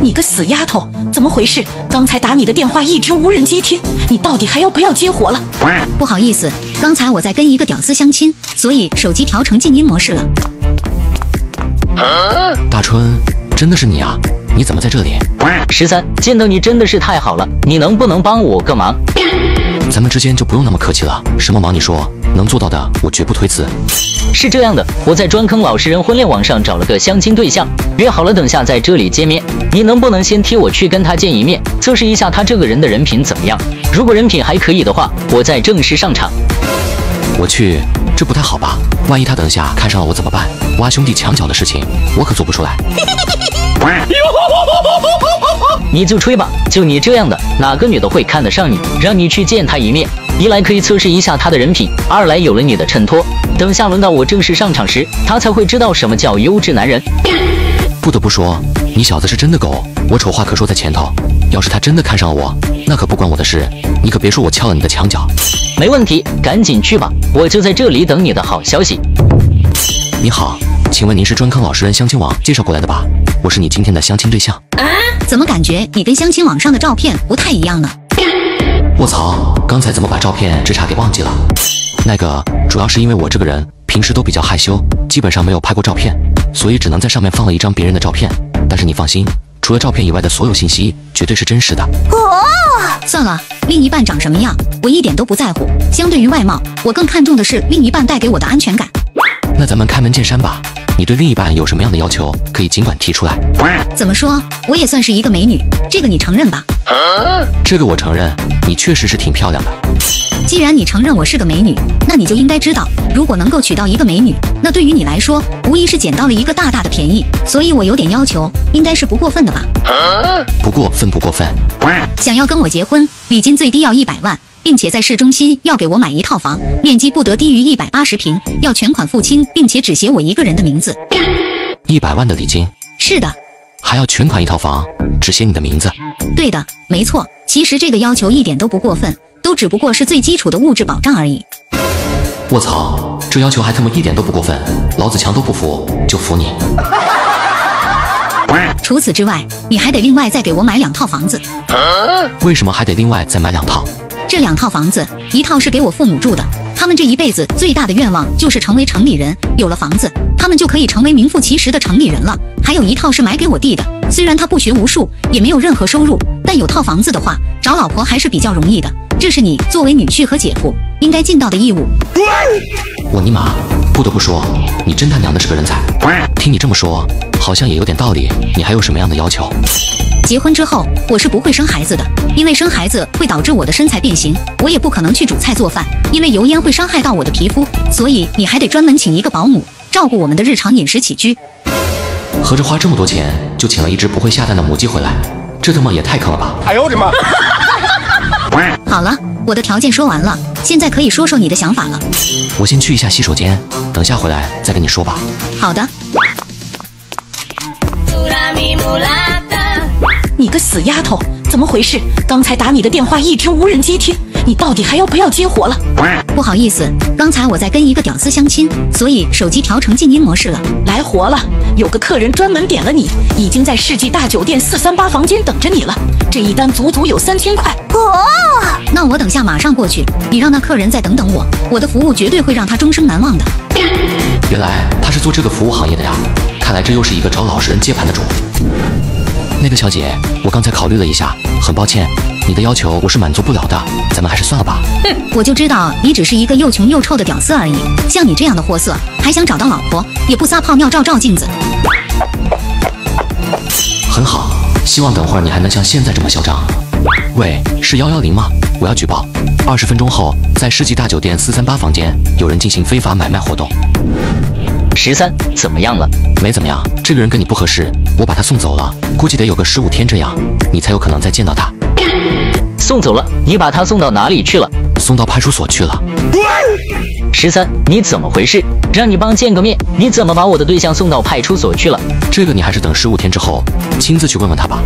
你个死丫头，怎么回事？刚才打你的电话一直无人接听，你到底还要不要接活了？不好意思，刚才我在跟一个屌丝相亲，所以手机调成静音模式了。大春，真的是你啊？你怎么在这里？十三，见到你真的是太好了，你能不能帮我个忙？咱们之间就不用那么客气了，什么忙你说，能做到的我绝不推辞。是这样的，我在专坑老实人婚恋网上找了个相亲对象，约好了等下在这里见面。你能不能先替我去跟他见一面，测试一下他这个人的人品怎么样？如果人品还可以的话，我再正式上场。我去，这不太好吧？万一他等下看上了我怎么办？挖兄弟墙角的事情，我可做不出来。你就吹吧，就你这样的，哪个女的会看得上你？让你去见她一面，一来可以测试一下他的人品，二来有了你的衬托，等下轮到我正式上场时，他才会知道什么叫优质男人。不得不说，你小子是真的狗。我丑话可说在前头，要是他真的看上了我，那可不关我的事，你可别说我撬了你的墙角。没问题，赶紧去吧，我就在这里等你的好消息。你好，请问您是专坑老实人相亲网介绍过来的吧？我是你今天的相亲对象。啊怎么感觉你跟相亲网上的照片不太一样呢？卧槽，刚才怎么把照片直茬给忘记了？那个，主要是因为我这个人平时都比较害羞，基本上没有拍过照片，所以只能在上面放了一张别人的照片。但是你放心，除了照片以外的所有信息绝对是真实的。哦算了，另一半长什么样，我一点都不在乎。相对于外貌，我更看重的是另一半带给我的安全感。那咱们开门见山吧，你对另一半有什么样的要求，可以尽管提出来。怎么说，我也算是一个美女，这个你承认吧？这个我承认，你确实是挺漂亮的。既然你承认我是个美女，那你就应该知道，如果能够娶到一个美女，那对于你来说，无疑是捡到了一个大大的便宜。所以我有点要求，应该是不过分的吧？不过分不过分？想要跟我结婚，礼金最低要一百万，并且在市中心要给我买一套房，面积不得低于一百八十平，要全款付清，并且只写我一个人的名字。一百万的礼金，是的，还要全款一套房，只写你的名字。对的，没错。其实这个要求一点都不过分，都只不过是最基础的物质保障而已。卧槽，这要求还他妈一点都不过分，老子强都不服，就服你。除此之外，你还得另外再给我买两套房子。为什么还得另外再买两套？这两套房子，一套是给我父母住的，他们这一辈子最大的愿望就是成为城里人，有了房子，他们就可以成为名副其实的城里人了。还有一套是买给我弟的，虽然他不学无术，也没有任何收入，但有套房子的话，找老婆还是比较容易的。这是你作为女婿和姐夫应该尽到的义务。我尼玛，不得不说，你真他娘的是个人才。听你这么说，好像也有点道理。你还有什么样的要求？结婚之后，我是不会生孩子的，因为生孩子会导致我的身材变形。我也不可能去煮菜做饭，因为油烟会伤害到我的皮肤。所以你还得专门请一个保姆，照顾我们的日常饮食起居。合着花这么多钱就请了一只不会下蛋的母鸡回来，这他妈也太坑了吧！哎呦我的妈！好了，我的条件说完了，现在可以说说你的想法了。我先去一下洗手间，等下回来再跟你说吧。好的，你个死丫头，怎么回事？刚才打你的电话一直无人接听，你到底还要不要接活了？不好意思，刚才我在跟一个屌丝相亲，所以手机调成静音模式了。来活了，有个客人专门点了你，已经在世纪大酒店四三八房间等着你了。这一单足足有三千块。哦那我等下马上过去，你让那客人再等等我，我的服务绝对会让他终生难忘的。原来他是做这个服务行业的呀，看来这又是一个找老实人接盘的主。那个小姐，我刚才考虑了一下，很抱歉，你的要求我是满足不了的，咱们还是算了吧。我就知道你只是一个又穷又臭的屌丝而已，像你这样的货色，还想找到老婆，也不撒泡尿照照镜子。很好，希望等会儿你还能像现在这么嚣张。喂，是幺幺零吗？我要举报，二十分钟后在世纪大酒店四三八房间有人进行非法买卖活动。十三怎么样了？没怎么样，这个人跟你不合适，我把他送走了，估计得有个十五天这样，你才有可能再见到他。送走了？你把他送到哪里去了？送到派出所去了。十三，你怎么回事？让你帮见个面，你怎么把我的对象送到派出所去了？这个你还是等十五天之后亲自去问问他吧。